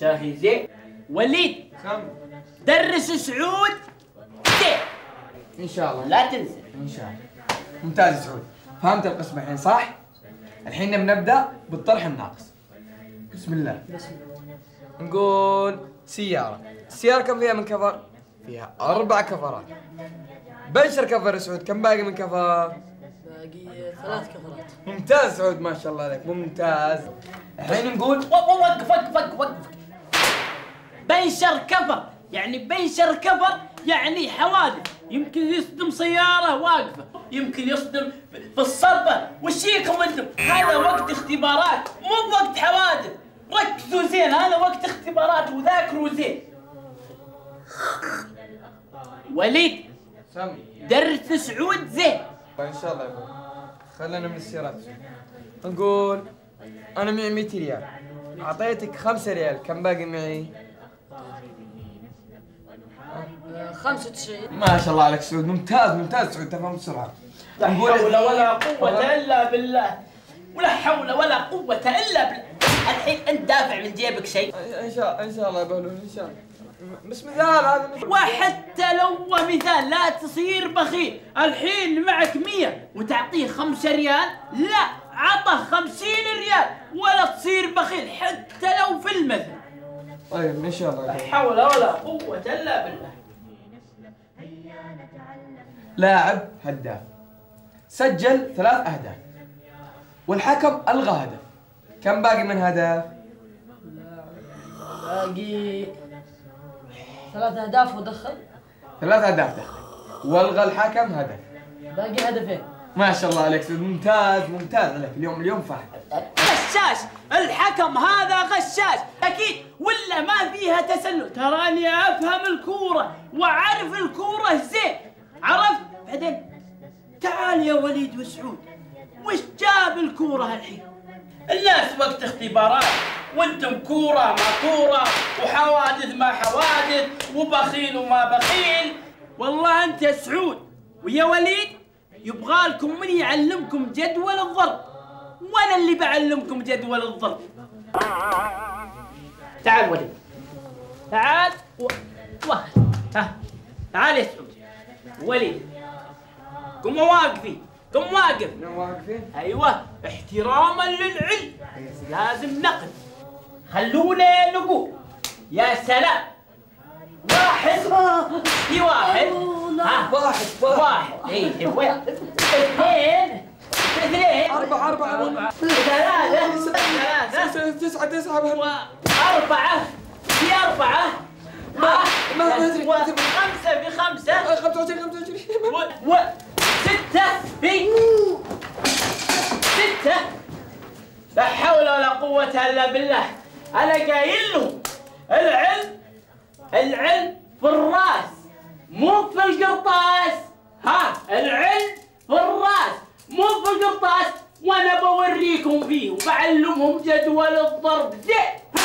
شاهي زين. وليد درس سعود زين. إن شاء الله. لا تنسى. إن شاء الله. ممتاز سعود. فهمت القسم الحين صح؟ الحين بنبدأ بالطرح الناقص. بسم الله. بسم الله نقول سيارة. السيارة كم فيها من كفر؟ فيها أربع كفرات. بنشر كفر يا سعود. كم باقي من كفر؟ باقي ثلاث كفرات. ممتاز سعود ما شاء الله عليك. ممتاز. الحين نقول بنشر كفر. يعني بنشر كفر يعني حوادث. يمكن يصدم سيارة واقفة. يمكن يصدم في الصبة. وش فيكم أنتم؟ هذا وقت اختبارات مو وقت حوادث. ركزوا زين هذا وقت اختبارات وذاكروا زين. وليد سم درس سعود زين. إن شاء الله يا أبوي خلينا من السيارات. نقول أنا معي 100 ريال. أعطيتك 5 ريال. كم باقي معي؟ 95 ما شاء الله عليك سعود. ممتاز ممتاز سعود. تفهم بسرعة. لا حول ولا قوة إلا بالله. ولا حول ولا قوة إلا بالله. الحين أنت دافع من جيبك شيء. إن شاء إن شاء الله يا بهلول إن شاء الله. بس مثال هذا وحتى لو هو مثال لا تصير بخيل. الحين معك مية وتعطيه خمسة ريال؟ لا عطه خمسين ريال ولا تصير بخيل حتى لو في المثل. طيب إن شاء الله. لا. حول ولا قوة إلا بالله. لاعب هداف. سجل ثلاث أهداف. والحكم ألغى هدف. كم باقي من هدف؟ باقي ثلاث أهداف ودخل. ثلاث أهداف دخل. والغى الحكم هدف. باقي هدفين. ما شاء الله عليك ممتاز ممتاز عليك. اليوم اليوم فاهم غشاش! الحكم هذا غشاش. أكيد ولا ما فيها تسلل. تراني أفهم الكورة وأعرف الكورة زين. عرفت؟ بعدين تعال يا وليد وسعود وش جاب الكورة الحين الناس وقت اختبارات وأنتم كورة ما كورة وحوادث ما حوادث وبخيل وما بخيل. والله أنت يا سعود ويا وليد يبغى لكم من يعلمكم جدول الضرب وأنا اللي بعلمكم جدول الضرب. تعال وليد. تعال و... واحد ها تعال يا سعود. وليد. قم واقفين قم واقف. واقفين أيوه احتراما للعلم. لازم نقل خلونا نقول يا سلام. واحد. في واحد. ها؟ واحد واحد. اي وين اثنين. اثنين. أربعة أربعة. ثلاثة. ثلاثة. تسعة تسعة. وأربعة في أربعة. ما- ما أدري. وخمسة في خمسة. 25 25 و... و... ستة في ستة لا حول ولا قوة إلا بالله. أنا قايل لهم العلم العلم في الرأس مو في القرطاس. ها العلم في الرأس مو في القرطاس. وأنا بوريكم فيه وبعلمهم جدول الضرب. زين